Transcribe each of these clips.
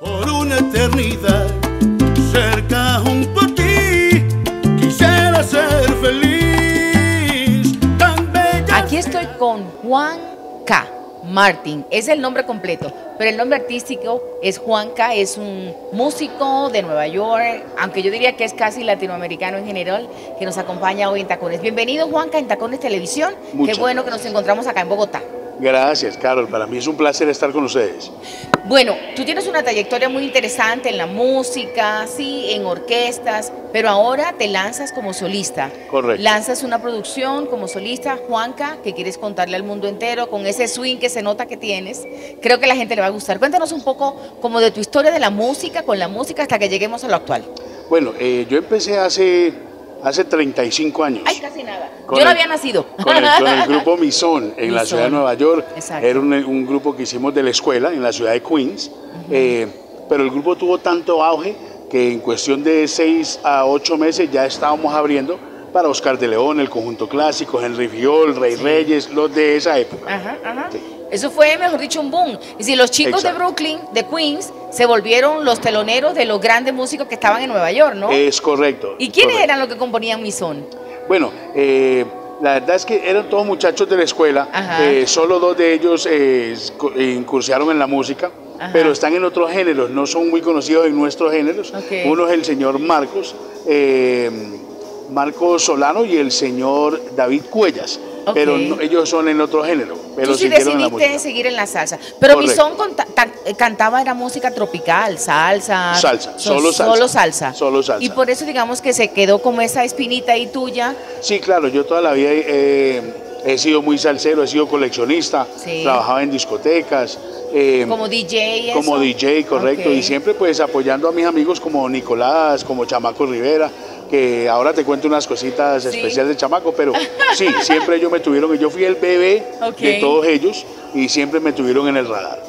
Por una eternidad, cerca junto a ti, quisiera ser feliz. Tan bella. Aquí estoy con Juan K. Martin, es el nombre completo, pero el nombre artístico es Juan K. Es un músico de Nueva York, aunque yo diría que es casi latinoamericano en general, que nos acompaña hoy en Tacones. Bienvenido Juan K. en Tacones Televisión. Muchas Qué bueno que nos encontramos acá en Bogotá. Gracias, Carol. Para mí es un placer estar con ustedes. Bueno, tú tienes una trayectoria muy interesante en la música, sí, en orquestas, pero ahora te lanzas como solista. Correcto. Lanzas una producción como solista, Juanca, que quieres contarle al mundo entero con ese swing que se nota que tienes. Creo que a la gente le va a gustar. Cuéntanos un poco como de tu historia de la música, con la música, hasta que lleguemos a lo actual. Bueno, eh, yo empecé hace, hace 35 años. Ay, casi nada. Yo no había nacido. Con el, con el grupo Misón en la ciudad de Nueva York. Exacto. Era un, un grupo que hicimos de la escuela en la ciudad de Queens. Eh, pero el grupo tuvo tanto auge que en cuestión de 6 a 8 meses ya estábamos abriendo para Oscar de León, el conjunto clásico, Henry Fiol, Rey Reyes, los de esa época. Ajá, ajá. Sí. Eso fue, mejor dicho, un boom. Es decir, los chicos Exacto. de Brooklyn, de Queens, se volvieron los teloneros de los grandes músicos que estaban en Nueva York, ¿no? Es correcto. ¿Y quiénes correcto. eran los que componían mi son? Bueno, eh, la verdad es que eran todos muchachos de la escuela, eh, solo dos de ellos eh, incursionaron en la música, Ajá. pero están en otros géneros, no son muy conocidos en nuestros géneros. Uno es el señor Marcos, eh, Marcos Solano y el señor David Cuellas, Pero no- ellos son en otro género, pero Tú sí siguieron en la decidiste seguir en la salsa. Pero mi Correcto. son conta- ta- eh, cantaba era música tropical, salsa. Salsa, so- solo salsa. Solo salsa. Solo salsa. Y por eso digamos que se quedó como esa espinita ahí tuya. Sí, claro, yo toda la vida eh, he sido muy salsero, he sido coleccionista, Sí. trabajaba en discotecas. eh, Como DJ. Como. DJ, correcto, y siempre pues apoyando a mis amigos como Nicolás, como Chamaco Rivera, que ahora te cuento unas cositas Sí. especiales de Chamaco, pero sí, siempre ellos me tuvieron, yo fui el bebé de todos ellos y siempre me tuvieron en el radar.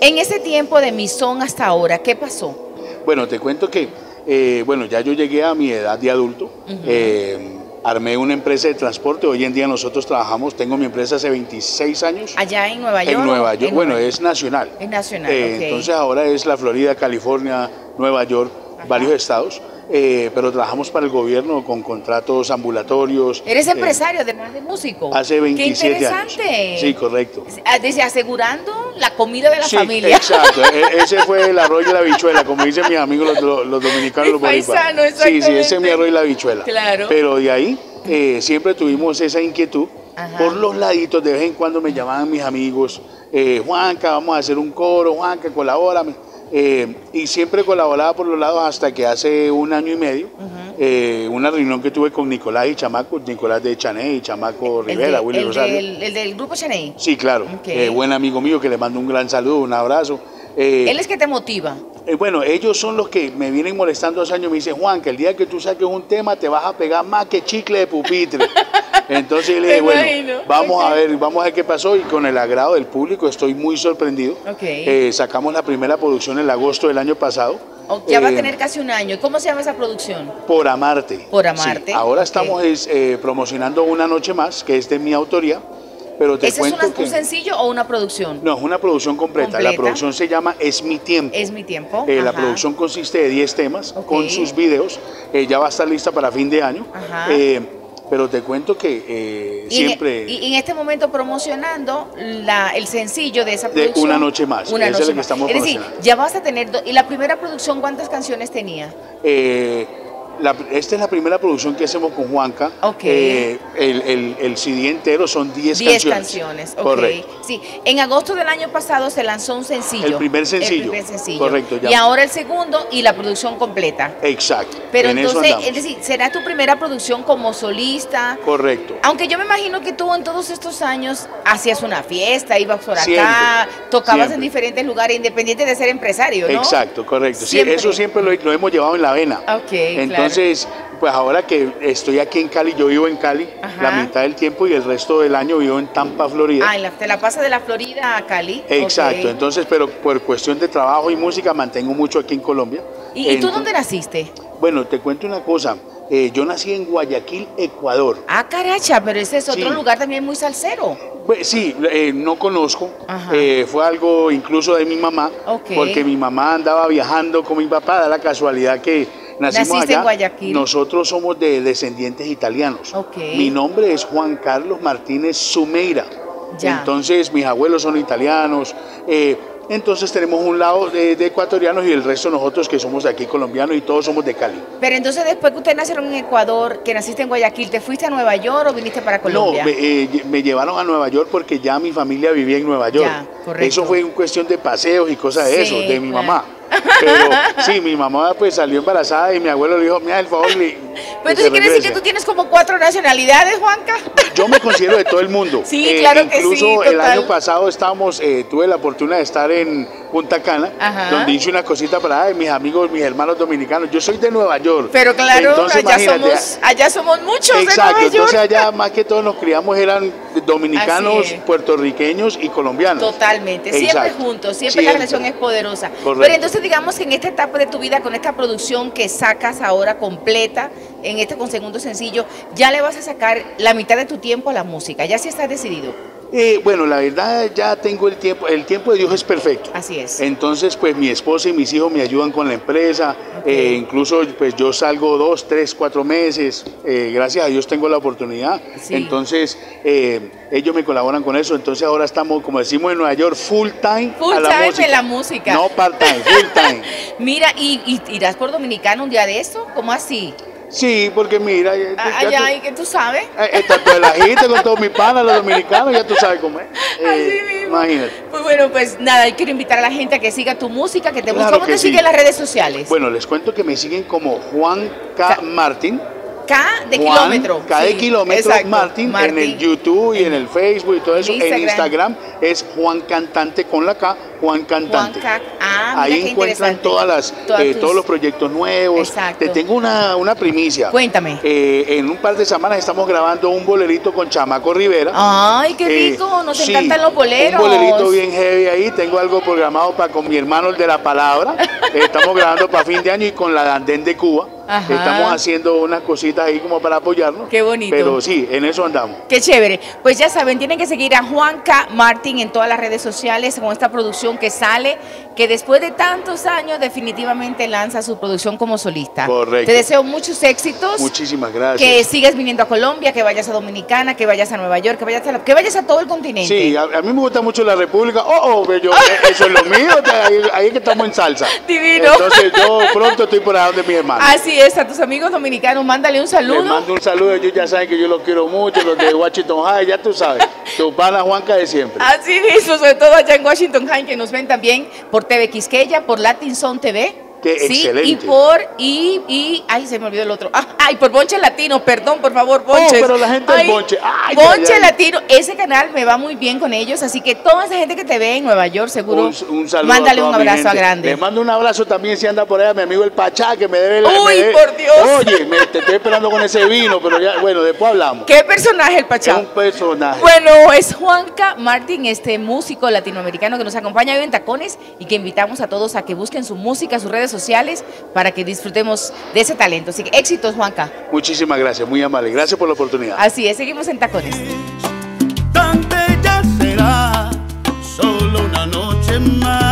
En ese tiempo de mi son hasta ahora, ¿qué pasó? Bueno, te cuento que, eh, bueno, ya yo llegué a mi edad de adulto, eh, armé una empresa de transporte, hoy en día nosotros trabajamos, tengo mi empresa hace 26 años. Allá en Nueva York. En Nueva York, en bueno, Nueva- es nacional. Es nacional, Eh. Entonces ahora es la Florida, California, Nueva York, varios estados, eh, pero trabajamos para el gobierno con contratos ambulatorios. Eres eh, empresario, además de músico. hace 27 Qué años. interesante. Sí, correcto. Ah, Dice, asegurando la comida de la Sí, familia. exacto. E- ese fue el arroz y la bichuela, como dicen mis amigos los, dominicanos, los paisano, Sí, sí, ese es mi arroz y la bichuela. Claro. Pero de ahí eh, siempre tuvimos esa inquietud. Ajá. Por los laditos, de vez en cuando me llamaban mis amigos, Juanca, vamos a hacer un coro, Juanca, colabórame. Eh, y siempre colaboraba por los lados hasta que hace un año y medio, eh, una reunión que tuve con Nicolás y Chamaco, Nicolás de Chané y Chamaco El Rivera, de- Willy el Rosario. del, el del grupo Chaney. Sí, claro. Eh, buen amigo mío que le mando un gran saludo, un abrazo. Eh, Él es que te motiva. eh, bueno, ellos son los que me vienen molestando hace años. Me dicen, Juan, que el día que tú saques un tema te vas a pegar más que chicle de pupitre. Entonces yo le dije, bueno, vamos a ver, vamos a ver qué pasó. Y con el agrado del público estoy muy sorprendido. Ok. Eh, sacamos la primera producción en agosto del año pasado. O- Ya va a Eh, tener casi un año. ¿Cómo se llama esa producción? Por Amarte. Por Sí, Amarte, ahora estamos es, eh, promocionando Una Noche Más, que es de mi autoría. Pero te ¿Ese es cuento una- que... un sencillo o una producción? No, es una producción completa. ¿Completa? La producción se llama Es mi tiempo. Es mi tiempo. Eh, la producción consiste de 10 temas con sus videos. Ya va a estar lista para fin de año. Ajá. Pero te cuento que eh, Y en- siempre... Y, en este momento promocionando la, el sencillo de esa De producción. Una Noche Más, Una ese es noche el que más. estamos Es decir, ya vas a tener. ¿Y la primera producción cuántas canciones tenía? eh, la- esta es la primera producción que hacemos con Juanca. Ok. Eh, el, el- el CD entero son 10 10 canciones. canciones. ok. Correcto. Sí, en agosto del año pasado se lanzó un sencillo. El primer sencillo. El primer sencillo. Correcto, ya. Y ahora el segundo y la producción completa. Exacto. Pero en entonces, es decir, será tu primera producción como solista. Correcto. Aunque yo me imagino que tú en todos estos años hacías una fiesta, ibas por acá, Siempre, tocabas en diferentes lugares, independiente de ser empresario, ¿no? Exacto, correcto. Sí, Siempre. eso siempre lo, lo hemos llevado en la vena. Ok, claro. Entonces, pues ahora que estoy aquí en Cali, yo vivo en Cali Ajá. la mitad del tiempo y el resto del año vivo en Tampa, Florida. Ah, te la pasas de la Florida a Cali. Exacto, entonces, pero por cuestión de trabajo y música mantengo mucho aquí en Colombia. ¿Y, tú dónde naciste? Bueno, te cuento una cosa. eh, yo nací en Guayaquil, Ecuador. Ah, caracha, pero ese es otro Sí. lugar también muy salsero. Pues, sí, eh, no conozco. Eh, fue algo incluso de mi mamá, porque mi mamá andaba viajando con mi papá, da la casualidad que nacimos Naciste en allá. Guayaquil. Nosotros somos de descendientes italianos. Mi nombre es Juan Carlos Martínez Sumeira. Ya. Entonces, mis abuelos son italianos. eh, entonces tenemos un lado de, de ecuatorianos y el resto nosotros que somos de aquí colombianos y todos somos de Cali. Pero entonces después que ustedes nacieron en Ecuador, que naciste en Guayaquil, ¿te fuiste a Nueva York o viniste para Colombia? No, me, eh, me llevaron a Nueva York porque ya mi familia vivía en Nueva York. Ya, correcto. Eso fue en cuestión de paseos y cosas de Sí, eso, de mi claro. mamá. Pero sí, mi mamá pues salió embarazada y mi abuelo le dijo, mira, el favor, le, Pero entonces quiere decir regrese". que tú tienes como cuatro nacionalidades, Juanca. Yo me considero de todo el mundo. Eh, Sí, claro que sí, Incluso el año pasado estábamos, eh, tuve la oportunidad de estar en Punta Cana, Ajá. donde hice una cosita para ay, mis amigos, mis hermanos dominicanos. Yo soy de Nueva York. Pero claro, Entonces, allá somos, allá somos muchos de Exacto, Nueva York. entonces allá más que todos nos criamos eran dominicanos, puertorriqueños y colombianos. Totalmente, siempre juntos, siempre, la relación es poderosa. Correcto. Pero entonces digamos que en esta etapa de tu vida, con esta producción que sacas ahora completa, en este con segundo sencillo, ya le vas a sacar la mitad de tu tiempo a la música, ya sí estás decidido. Eh, bueno, la verdad ya tengo el tiempo, el tiempo de Dios es perfecto. Así es. Entonces, pues mi esposa y mis hijos me ayudan con la empresa. Eh, incluso, pues yo salgo dos, tres, cuatro meses. eh, gracias a Dios tengo la oportunidad. Sí. Entonces, eh, ellos me colaboran con eso. Entonces, ahora estamos, como decimos en Nueva York, full time Full a la time música. en la música. No part time, full time. Mira, ¿y, y irás por Dominicano un día de eso? ¿Cómo así? Sí, porque mira, ya- ya Allá, ¿y que tú sabes? eh, eh, la gente con todos mis panas, los dominicanos, ya tú sabes cómo es. Eh, Así mismo. Imagínate. Pues bueno, pues nada, yo quiero invitar a la gente a que siga tu música, que te busque. Claro ¿Cómo que te sí. sigue en las redes sociales? Bueno, les cuento que me siguen como Juan K. Ca- Martín. K de Juan, kilómetro. K de Sí, kilómetro. Martín, en el YouTube y en el Facebook y todo eso. En. Instagram es Juan Cantante con la K, Juan Cantante. Juan. Ah, Ahí encuentran todas las, Todas eh, tus- todos los proyectos nuevos. Exacto. Te tengo una, una primicia. Cuéntame. Eh, en un par de semanas estamos grabando un bolerito con Chamaco Rivera. Ay, qué Eh, rico, nos sí, encantan los boleros. Un bolerito bien heavy ahí. Tengo algo programado para con mi hermano, el de la palabra. Estamos grabando para fin de año y con la Dandén de Cuba. Ajá. Estamos haciendo unas cositas ahí como para apoyarnos. Qué bonito. Pero sí, en eso andamos. Qué chévere. Pues ya saben, tienen que seguir a Juan K. Martín en todas las redes sociales con esta producción que sale, que después de tantos años definitivamente lanza su producción como solista. Correcto. Te deseo muchos éxitos. Muchísimas gracias. Que sigas viniendo a Colombia, que vayas a Dominicana, que vayas a Nueva York, que vayas a, la- que vayas a todo el continente. Sí, a, a mí me gusta mucho la República. Oh, oh, yo, eh, eso es lo mío. Ahí, ahí es que estamos en salsa. Divino. Entonces yo pronto estoy por ahí donde mi hermano. Así es, a tus amigos dominicanos, mándale un Les saludo. mando un saludo, ellos ya saben que yo los quiero mucho, los de Washington High, ya tú sabes, tu pana Juanca de siempre. Así mismo, sobre todo allá en Washington High, que nos ven también por TV Quisqueya, por Latin Zone TV. Sí, excelente. y por, y, y, ay, se me olvidó el otro. Ah, ay, por Bonche Latino, perdón, por favor, Bonche. Oh, pero la gente Bonche, ay, Bonche ay, ay. Latino, ese canal me va muy bien con ellos, así que toda esa gente que te ve en Nueva York, seguro, Un, un saludo. mándale un abrazo a grande. Le mando un abrazo también si anda por allá, mi amigo el Pachá, que me debe la. Uy, debe- por Dios. Oye, me, te estoy esperando con ese vino, pero ya, bueno, después hablamos. ¿Qué personaje el Pachá? Es un personaje. Bueno, es Juanca Martín, este músico latinoamericano que nos acompaña hoy en Tacones y que invitamos a todos a que busquen su música, sus redes sociales, para que disfrutemos de ese talento. Así que éxitos, Juanca. Muchísimas gracias, muy amable. Gracias por la oportunidad. Así es, seguimos en Tacones. tan bella será solo una noche más.